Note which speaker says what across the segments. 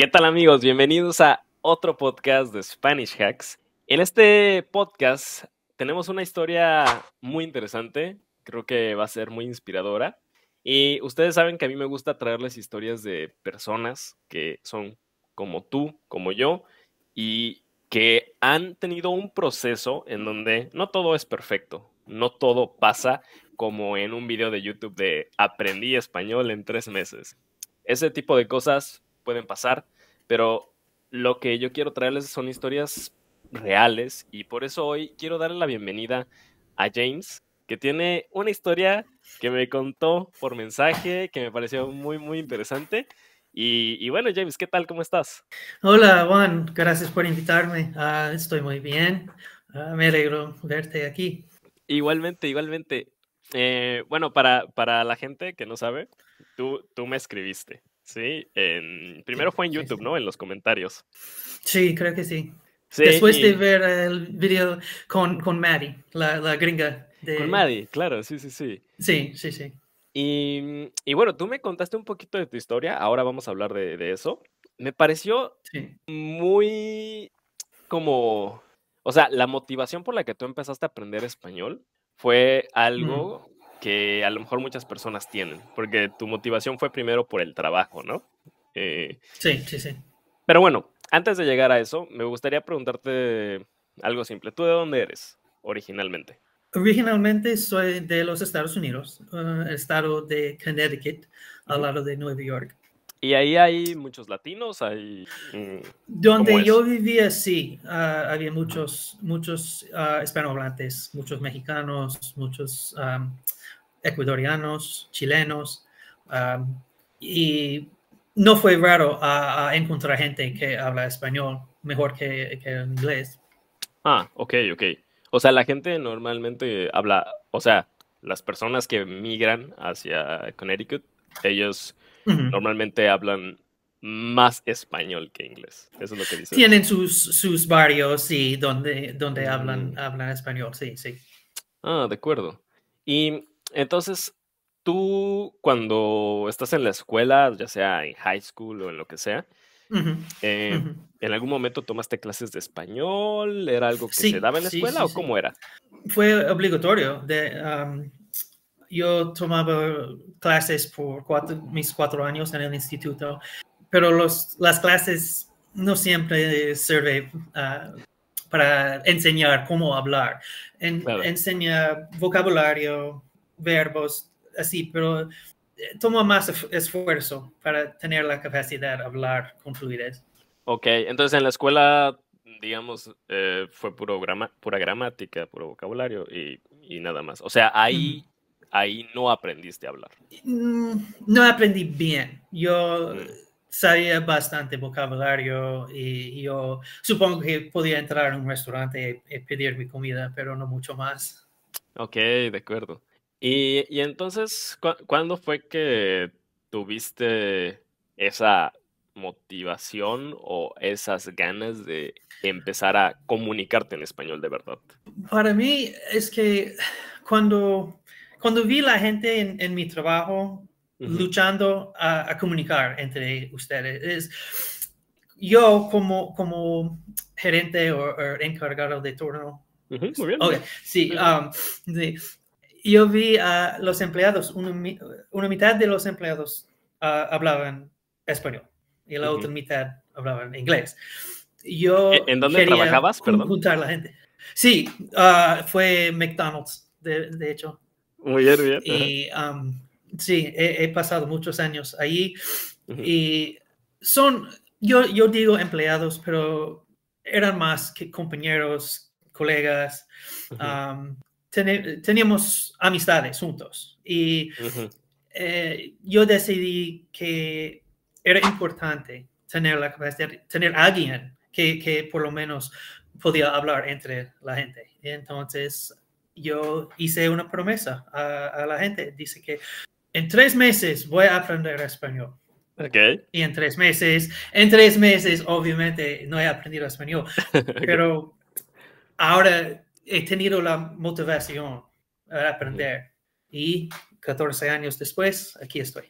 Speaker 1: ¿Qué tal amigos? Bienvenidos a otro podcast de Spanish Hacks. En este podcast tenemos una historia muy interesante, creo que va a ser muy inspiradora. Y ustedes saben que a mí me gusta traerles historias de personas que son como tú, como yo, y que han tenido un proceso en donde no todo es perfecto, no todo pasa como en un video de YouTube de aprendí español en tres meses. Ese tipo de cosas pueden pasar, pero lo que yo quiero traerles son historias reales y por eso hoy quiero darle la bienvenida a James, que tiene una historia que me contó por mensaje, que me pareció muy, muy interesante. Y, bueno, James, ¿qué tal? ¿Cómo estás?
Speaker 2: Hola, Juan. Gracias por invitarme. Ah, estoy muy bien. Ah, me alegro verte aquí.
Speaker 1: Igualmente, igualmente. Eh, bueno, para, para la gente que no sabe, tú, tú me escribiste, ¿sí? En, primero fue en YouTube, ¿no? En los comentarios.
Speaker 2: Sí, creo que sí. Después de ver el video con, con Maddie, la, la gringa. De...
Speaker 1: Con Maddie, claro, sí, sí, sí.
Speaker 2: Sí, sí, sí.
Speaker 1: Y, y, bueno, tú me contaste un poquito de tu historia, ahora vamos a hablar de, de eso. Me pareció muy como, o sea, la motivación por la que tú empezaste a aprender español fue algo que a lo mejor muchas personas tienen, porque tu motivación fue primero por el trabajo, ¿no?
Speaker 2: Eh, sí, sí, sí.
Speaker 1: Pero bueno, antes de llegar a eso, me gustaría preguntarte algo simple. ¿Tú de dónde eres originalmente?
Speaker 2: Originalmente soy de los Estados Unidos, uh, estado de Connecticut, al lado de Nueva York.
Speaker 1: ¿Y ahí hay muchos latinos? Hay,
Speaker 2: mm, Donde yo vivía, sí, uh, había muchos, muchos uh, hispanohablantes, muchos mexicanos, muchos um, ecuatorianos, chilenos, um, y no fue raro a, encontrar gente que habla español mejor que, que inglés.
Speaker 1: Ah, ok, ok. O sea, la gente normalmente habla, o sea, las personas que migran hacia Connecticut, ellos normalmente hablan más español que inglés. Eso es lo que dicen.
Speaker 2: Tienen sus, sus barrios, sí, donde, donde hablan, mm. hablan español, sí, sí.
Speaker 1: Ah, de acuerdo. Y entonces, tú cuando estás en la escuela, ya sea en high school o en lo que sea, eh, ¿En algún momento tomaste clases de español? ¿Era algo que se daba en la escuela o cómo era?
Speaker 2: Fue obligatorio. De, yo tomaba clases por mis cuatro años en el instituto, pero los, las clases no siempre sirven ah, para enseñar cómo hablar. Enseña vocabulario, verbos, así, pero toma más esfuerzo para tener la capacidad de hablar con fluidez.
Speaker 1: Ok, entonces en la escuela, digamos, eh, fue puro pura gramática, puro vocabulario y, nada más. O sea, ahí, ahí no aprendiste a hablar.
Speaker 2: Mm, no aprendí bien. Yo mm. sabía bastante vocabulario y yo supongo que podía entrar a un restaurante y pedir mi comida, pero no mucho más.
Speaker 1: Ok, de acuerdo. Y, y entonces, ¿cuándo fue que tuviste esa motivación o esas ganas de empezar a comunicarte en español de verdad?
Speaker 2: Para mí es que cuando, cuando vi la gente en, mi trabajo luchando a, comunicar entre ustedes, es, yo como, como gerente o, encargado de turno,
Speaker 1: muy bien.
Speaker 2: sí, um, yo vi a los empleados, una, mitad de los empleados ah, hablaban español y la otra mitad hablaban inglés. Yo
Speaker 1: ¿E-, ¿En dónde trabajabas?
Speaker 2: Perdón. Juntar la gente. Sí, ah, fue McDonald's, de, hecho.
Speaker 1: Muy bien, bien.
Speaker 2: Y um, sí, he, pasado muchos años ahí y son, yo, yo digo empleados, pero eran más que compañeros, colegas teníamos amistades juntos y eh, yo decidí que era importante tener la capacidad, tener alguien que, que, por lo menos podía hablar entre la gente. Entonces yo hice una promesa a, la gente. Dice que en tres meses voy a aprender español.
Speaker 1: Okay.
Speaker 2: Y en tres meses, en tres meses, obviamente no he aprendido español, pero ahora he tenido la motivación a aprender y 14 años después, aquí estoy.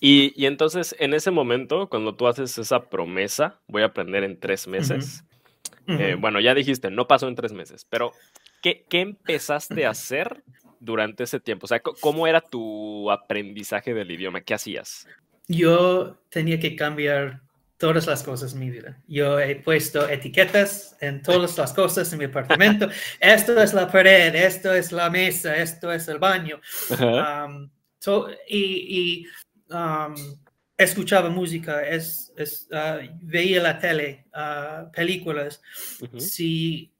Speaker 1: Y, y, entonces, en ese momento, cuando tú haces esa promesa, voy a aprender en tres meses. Uh -huh. eh, bueno, ya dijiste, no pasó en tres meses, pero ¿qué, qué empezaste a hacer durante ese tiempo? O sea, ¿cómo era tu aprendizaje del idioma? ¿Qué hacías?
Speaker 2: Yo tenía que cambiar todas las cosas en mi vida. Yo he puesto etiquetas en todas las cosas en mi apartamento. esto es la pared, esto es la mesa, esto es el baño. Uh -huh. um, so, y, y um, escuchaba música, es, es, uh, veía la tele, uh, películas. Uh -huh. Si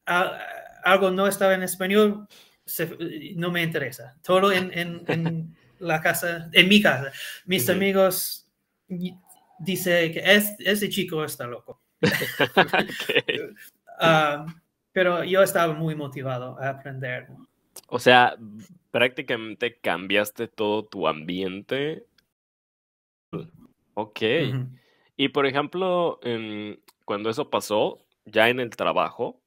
Speaker 2: algo no estaba en español, se, no me interesa. Todo en, en, en, la casa, en mi casa. Mis -huh. amigos dice que es, ese chico está loco. okay. uh, pero yo estaba muy motivado a aprender.
Speaker 1: O sea, prácticamente cambiaste todo tu ambiente. Ok. Uh -huh. Y por ejemplo, en, cuando eso pasó, ya en el trabajo, ¿tú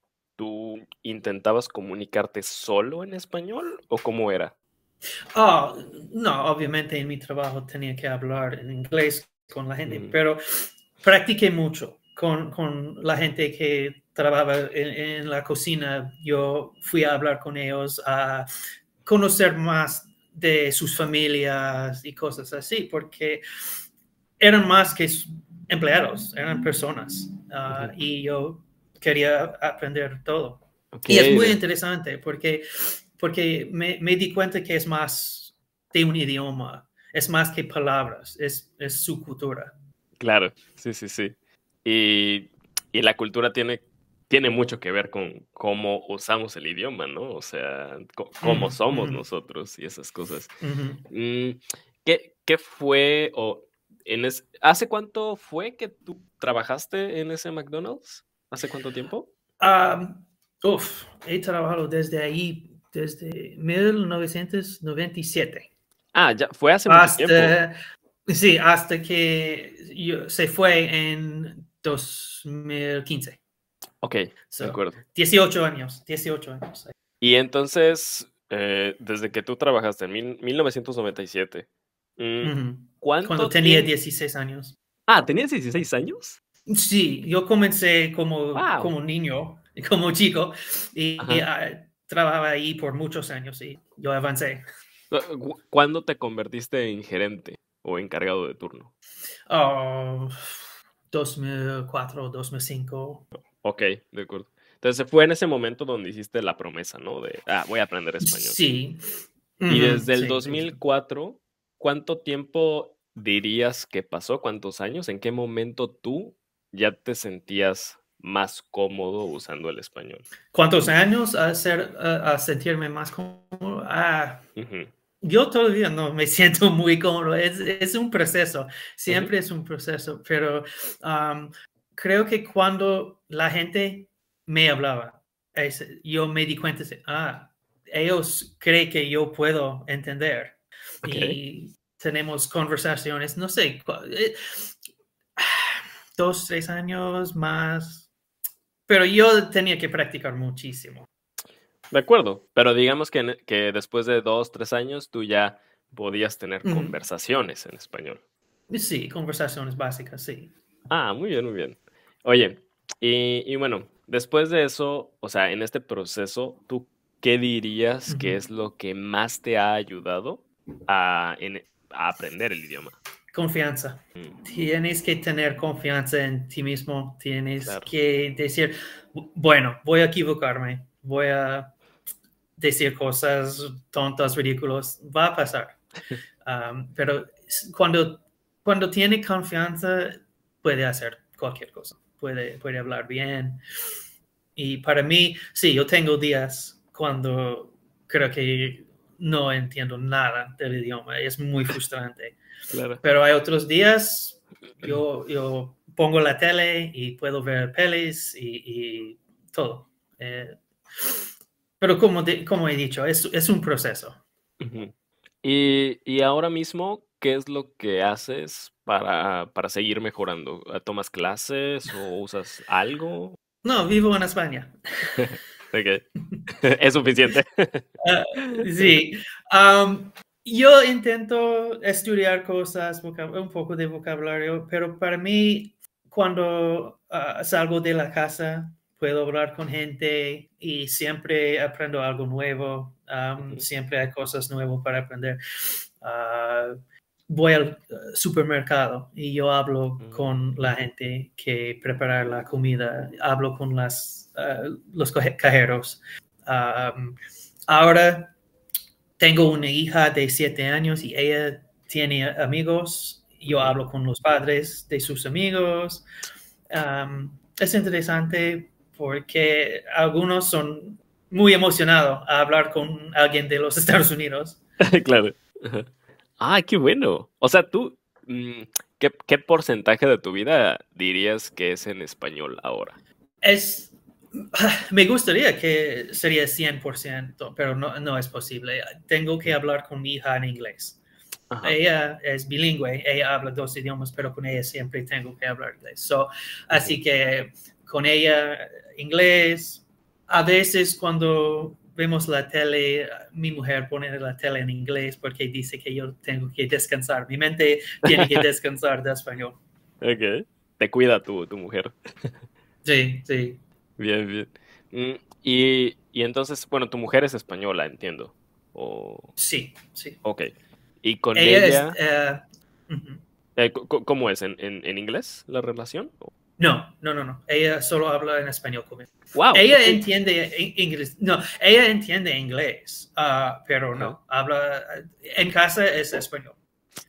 Speaker 1: intentabas comunicarte solo en español o cómo era?
Speaker 2: Oh, no, obviamente en mi trabajo tenía que hablar en inglés con la gente, mm. pero practiqué mucho con, con, la gente que trabajaba en, en, la cocina. Yo fui a hablar con ellos, a conocer más de sus familias y cosas así, porque eran más que empleados, eran personas uh, y yo quería aprender todo. Okay. Y es muy interesante porque, porque me, me di cuenta que es más de un idioma es más que palabras, es, es su cultura.
Speaker 1: Claro, sí, sí, sí. Y, y, la cultura tiene, tiene mucho que ver con cómo usamos el idioma, ¿no? O sea, cómo somos mm -hmm. nosotros y esas cosas.
Speaker 2: Mm
Speaker 1: -hmm. ¿Qué, ¿Qué, fue o en es, hace cuánto fue que tú trabajaste en ese McDonald's? ¿Hace cuánto tiempo?
Speaker 2: Um, uf, he trabajado desde ahí, desde 1997.
Speaker 1: Ah, ya fue hace mucho
Speaker 2: hasta,
Speaker 1: tiempo.
Speaker 2: Sí, hasta que yo, se fue en 2015.
Speaker 1: Ok,
Speaker 2: so,
Speaker 1: de acuerdo.
Speaker 2: 18 años, 18 años.
Speaker 1: Y entonces, eh, desde que tú trabajaste en mil, 1997,
Speaker 2: mm. ¿cuánto Cuando tenía 16 años.
Speaker 1: Ah, ¿tenías 16 años?
Speaker 2: Sí, yo comencé como, wow. como niño, como chico, y, y uh, trabajaba ahí por muchos años y yo avancé.
Speaker 1: ¿Cuándo te convertiste en gerente o encargado de turno?
Speaker 2: Oh, 2004, 2005.
Speaker 1: Ok, de acuerdo. Entonces fue en ese momento donde hiciste la promesa, ¿no? De, ah, voy a aprender español.
Speaker 2: Sí.
Speaker 1: Y desde el sí, 2004, sí. ¿cuánto tiempo dirías que pasó? ¿Cuántos años? ¿En qué momento tú ya te sentías más cómodo usando el español?
Speaker 2: ¿Cuántos años a, ser, a, a sentirme más cómodo? Ah, uh -huh yo todavía no me siento muy cómodo, es, es un proceso, siempre uh -huh. es un proceso, pero um, creo que cuando la gente me hablaba, es, yo me di cuenta, de, ah, ellos creen que yo puedo entender okay. y tenemos conversaciones, no sé, eh, dos, tres años más, pero yo tenía que practicar muchísimo.
Speaker 1: De acuerdo, pero digamos que, que después de dos, tres años tú ya podías tener mm. conversaciones en español.
Speaker 2: Sí, conversaciones básicas, sí.
Speaker 1: Ah, muy bien, muy bien. Oye, y, y bueno, después de eso, o sea, en este proceso, ¿tú qué dirías uh -huh. que es lo que más te ha ayudado a, en, a aprender el idioma?
Speaker 2: Confianza. Mm. Tienes que tener confianza en ti mismo. Tienes claro. que decir, bueno, voy a equivocarme, voy a decir cosas tontas, ridículas, va a pasar. Um, pero cuando, cuando tiene confianza, puede hacer cualquier cosa, puede, puede hablar bien. Y para mí, sí, yo tengo días cuando creo que no entiendo nada del idioma, es muy frustrante.
Speaker 1: Claro.
Speaker 2: Pero hay otros días, yo, yo pongo la tele y puedo ver pelis y, y todo. Eh, pero como, de, como he dicho, es, es un proceso.
Speaker 1: Uh -huh. y, y, ahora mismo, ¿qué es lo que haces para, para seguir mejorando? ¿Tomas clases o usas algo?
Speaker 2: No, vivo en España.
Speaker 1: es suficiente.
Speaker 2: uh, sí. Um, yo intento estudiar cosas, un poco de vocabulario, pero para mí, cuando ah, salgo de la casa, puedo hablar con gente y siempre aprendo algo nuevo, siempre hay cosas nuevas para aprender. Ah, voy al uh, supermercado y yo hablo con la gente que prepara la comida, hablo con las, los cajeros. ahora tengo una hija de siete años y ella tiene amigos. Yo hablo con los padres de sus amigos. es interesante porque algunos son muy emocionados a hablar con alguien de los Estados Unidos.
Speaker 1: claro. Ah, qué bueno. O sea, tú, mm, ¿qué, porcentaje de tu vida dirías que es en español ahora?
Speaker 2: Es, me gustaría que sería 100%, pero no, no es posible. Tengo que hablar con mi hija en inglés. Ella es bilingüe, ella habla dos idiomas, pero con ella siempre tengo que hablar inglés. So, así que con ella inglés, a veces cuando vemos la tele, mi mujer pone la tele en inglés porque dice que yo tengo que descansar. Mi mente tiene que descansar de español.
Speaker 1: Ok. Te cuida tu, tu mujer.
Speaker 2: Sí, sí.
Speaker 1: Bien, bien. Mm, y, y, entonces, bueno, tu mujer es española, entiendo. O...
Speaker 2: Sí, sí.
Speaker 1: Ok. ¿Y con ella?
Speaker 2: Eh,
Speaker 1: eh, ¿Cómo es? ¿En, en, en inglés la relación?
Speaker 2: No, no, no, no. Ella solo habla en español conmigo.
Speaker 1: Wow.
Speaker 2: Ella entiende inglés. No, ella entiende inglés, ah, pero no. Habla en casa es español.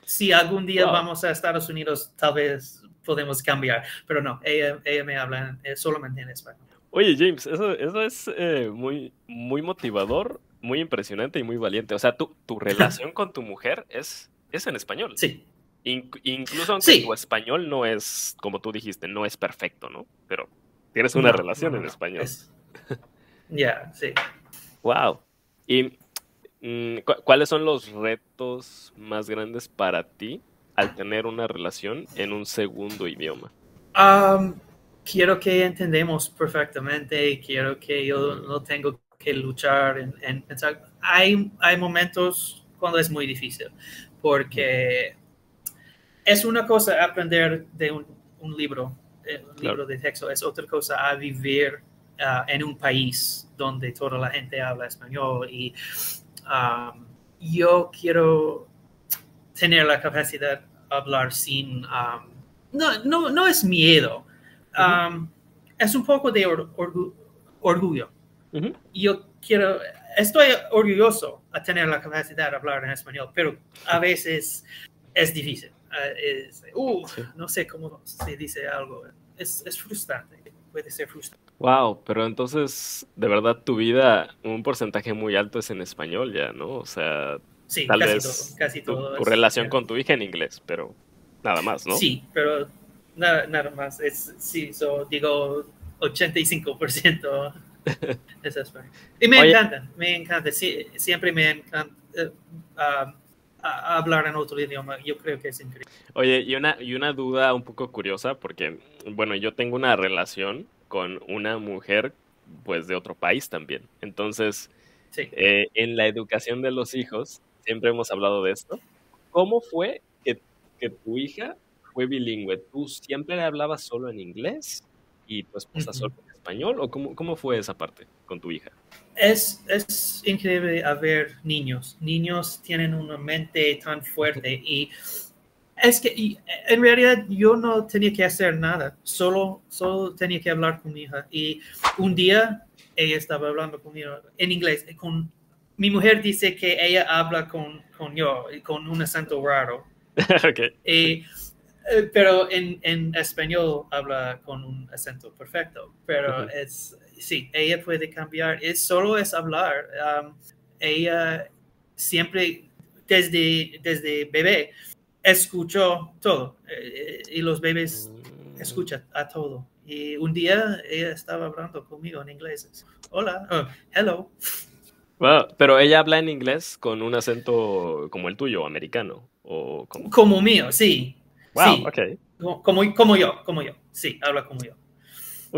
Speaker 2: Si algún día vamos a Estados Unidos, tal vez podemos cambiar, pero no. Ella, ella me habla eh, solamente en español.
Speaker 1: Oye, James, eso, eso es eh, muy, muy motivador, muy impresionante y muy valiente. O sea, tu, tu relación con tu mujer es, es en español.
Speaker 2: Sí,
Speaker 1: incluso aunque tu español no es, como tú dijiste, no es perfecto, ¿no? Pero tienes una relación en español.
Speaker 2: Ya, sí.
Speaker 1: Wow. ¿Y mm, cuáles son los retos más grandes para ti al tener una relación en un segundo idioma?
Speaker 2: Quiero que entendemos perfectamente, quiero que yo no tengo que luchar en, pensar. Hay, hay momentos cuando es muy difícil, porque es una cosa aprender de un, libro, eh, un libro de texto, es otra cosa a vivir ah, en un país donde toda la gente habla español y um, yo quiero tener la capacidad de hablar sin, um, no, no, no, es miedo, um, es un poco de orgullo. Yo quiero, estoy orgulloso a tener la capacidad de hablar en español, pero a veces es difícil. Uh, no sé cómo se dice algo. Es, es, frustrante, puede ser frustrante.
Speaker 1: Wow, pero entonces, de verdad, tu vida, un porcentaje muy alto es en español ya, ¿no? O sea,
Speaker 2: sí, tal casi vez todo, casi todo
Speaker 1: tu, relación con tu hija en inglés, pero nada más, ¿no?
Speaker 2: Sí, pero nada, nada más. Es, sí, so, digo 85% es español. Y me encanta, me encanta. Sí, siempre me encanta. Uh, hablar en otro idioma. Yo creo que es increíble.
Speaker 1: Oye, y una, y una duda un poco curiosa, porque, bueno, yo tengo una relación con una mujer, pues, de otro país también. Entonces, eh, en la educación de los hijos, siempre hemos hablado de esto. ¿Cómo fue que, que tu hija fue bilingüe? ¿Tú siempre le hablabas solo en inglés y tu esposa solo en español? ¿O cómo, cómo fue esa parte con tu hija?
Speaker 2: es, es increíble ver niños. Niños tienen una mente tan fuerte y es que en realidad yo no tenía que hacer nada, solo, solo tenía que hablar con mi hija. Y un día ella estaba hablando conmigo en inglés. Con, mi mujer dice que ella habla con, con yo, con un acento raro.
Speaker 1: okay.
Speaker 2: y, pero en, en, español habla con un acento perfecto. Pero es sí, ella puede cambiar, es solo es hablar. ella siempre, desde, desde bebé, escuchó todo eh, y los bebés mm. escuchan a todo. Y un día ella estaba hablando conmigo en inglés. Hola, oh, hello.
Speaker 1: pero ella habla en inglés con un acento como el tuyo, americano. O como...
Speaker 2: como mío, sí.
Speaker 1: Wow, okay.
Speaker 2: Como, como yo, como yo. Sí, habla como yo.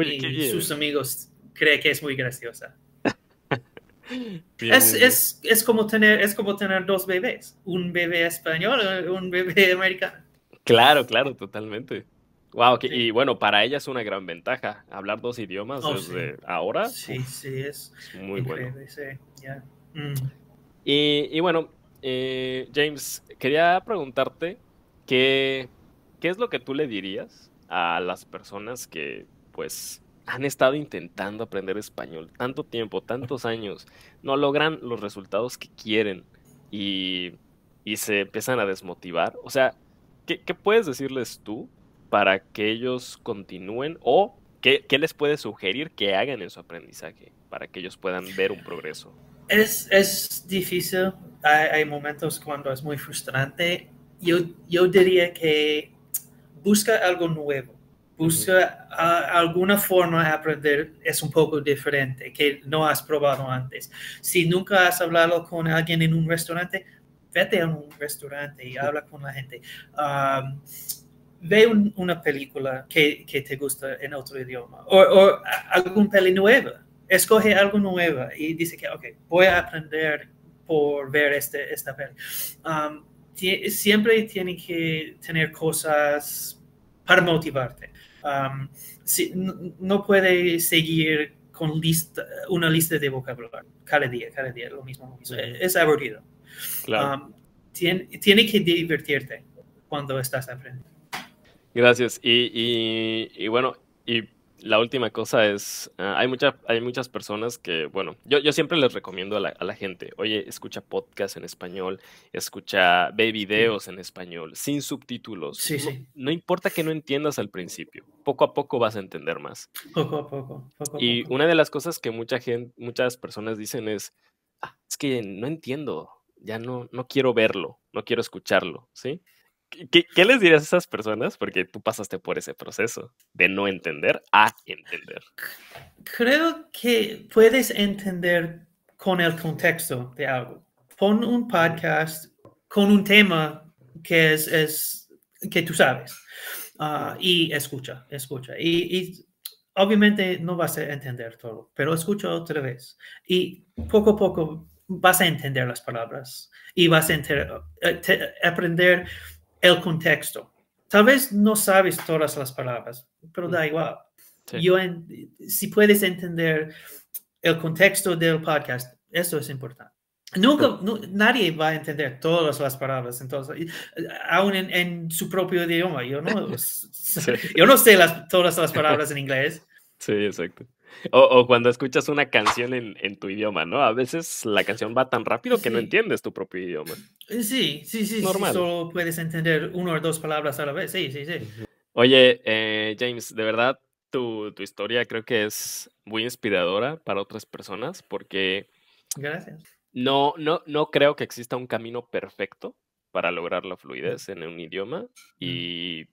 Speaker 2: y sus amigos cree que es muy graciosa. es, es, es, como tener, es como tener dos bebés, un bebé español un bebé americano.
Speaker 1: Claro, claro, totalmente. Wow, y bueno, para ella es una gran ventaja hablar dos idiomas oh, desde ahora.
Speaker 2: Sí, sí, es muy bueno. Sí,
Speaker 1: mm. y, y, bueno, eh, James, quería preguntarte qué, qué es lo que tú le dirías a las personas que pues han estado intentando aprender español tanto tiempo, tantos años, no logran los resultados que quieren y, y se empiezan a desmotivar. O sea, ¿qué, ¿qué, puedes decirles tú para que ellos continúen o qué, qué, les puedes sugerir que hagan en su aprendizaje para que ellos puedan ver un progreso?
Speaker 2: Es, es difícil, hay, hay, momentos cuando es muy frustrante. Yo, yo diría que busca algo nuevo busca alguna forma de aprender es un poco diferente que no has probado antes. Si nunca has hablado con alguien en un restaurante, vete a un restaurante y habla con la gente. Um, ve una película que, que, te gusta en otro idioma o, o algún peli nueva. Escoge algo nuevo y dice que, ok, voy a aprender por ver este, esta peli. Um, siempre tiene que tener cosas para motivarte. Um, si, no, puede seguir con lista, una lista de vocabulario cada día, cada día, lo mismo. Es aburrido. Um, tiene, tiene, que divertirte cuando estás aprendiendo.
Speaker 1: Gracias. Y, y, y bueno, y la última cosa es, ah, hay, mucha, hay muchas personas que, bueno, yo, yo siempre les recomiendo a la, a la, gente, oye, escucha podcast en español, escucha, ve videos en español, sin subtítulos.
Speaker 2: Sí,
Speaker 1: no,
Speaker 2: sí.
Speaker 1: no, importa que no entiendas al principio, poco a poco vas a entender más.
Speaker 2: Poco a poco. poco a
Speaker 1: y
Speaker 2: poco.
Speaker 1: una de las cosas que mucha gente, muchas personas dicen es, ah, es que no entiendo, ya no, no quiero verlo, no quiero escucharlo, ¿sí? ¿Qué, ¿Qué, les dirías a esas personas? Porque tú pasaste por ese proceso de no entender a entender.
Speaker 2: Creo que puedes entender con el contexto de algo. Pon un podcast con un tema que es, es que tú sabes uh, y escucha, escucha. Y, y, obviamente no vas a entender todo, pero escucha otra vez. Y poco a poco vas a entender las palabras y vas a enter, te, aprender el contexto. Tal vez no sabes todas las palabras, pero da igual. Sí. Yo en, si puedes entender el contexto del podcast, eso es importante. Nunca, no, nadie va a entender todas las palabras, entonces, aún en, en su propio idioma. Yo no, sí. yo no sé las, todas las palabras en inglés.
Speaker 1: Sí, exacto. O, o, cuando escuchas una canción en, en, tu idioma, ¿no? A veces la canción va tan rápido que sí. no entiendes tu propio idioma.
Speaker 2: Sí, sí, sí. Normal. Sí, solo puedes entender una o dos palabras a la vez. Sí, sí, sí.
Speaker 1: Oye, eh, James, de verdad, tu, tu, historia creo que es muy inspiradora para otras personas porque...
Speaker 2: Gracias.
Speaker 1: No, no, no creo que exista un camino perfecto para lograr la fluidez en un idioma y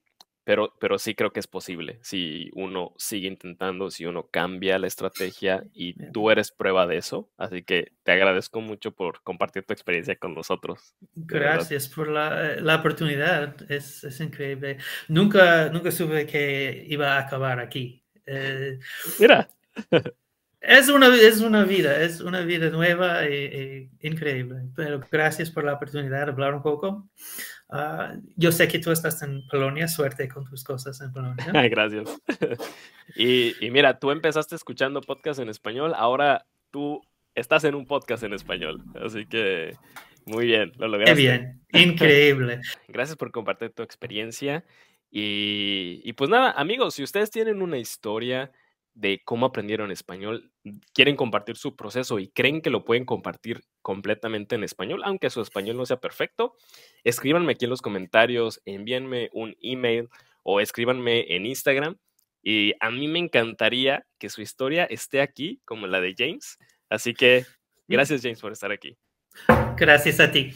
Speaker 1: pero, pero sí creo que es posible si uno sigue intentando, si uno cambia la estrategia y tú eres prueba de eso. Así que te agradezco mucho por compartir tu experiencia con nosotros.
Speaker 2: Gracias por la, la oportunidad, es, es, increíble. Nunca, nunca supe que iba a acabar aquí. Eh,
Speaker 1: Mira.
Speaker 2: Es una, es una vida, es una vida nueva e, e increíble. Pero gracias por la oportunidad de hablar un poco. Uh, yo sé que tú estás en Polonia, suerte con tus cosas en Polonia.
Speaker 1: gracias. y, y, mira, tú empezaste escuchando podcast en español, ahora tú estás en un podcast en español. Así que muy bien, lo lograste.
Speaker 2: Qué bien, increíble.
Speaker 1: gracias por compartir tu experiencia. Y, y pues nada, amigos, si ustedes tienen una historia de cómo aprendieron español, quieren compartir su proceso y creen que lo pueden compartir completamente en español, aunque su español no sea perfecto, escríbanme aquí en los comentarios, envíenme un email o escríbanme en Instagram. Y a mí me encantaría que su historia esté aquí, como la de James. Así que gracias James por estar aquí.
Speaker 2: Gracias a ti.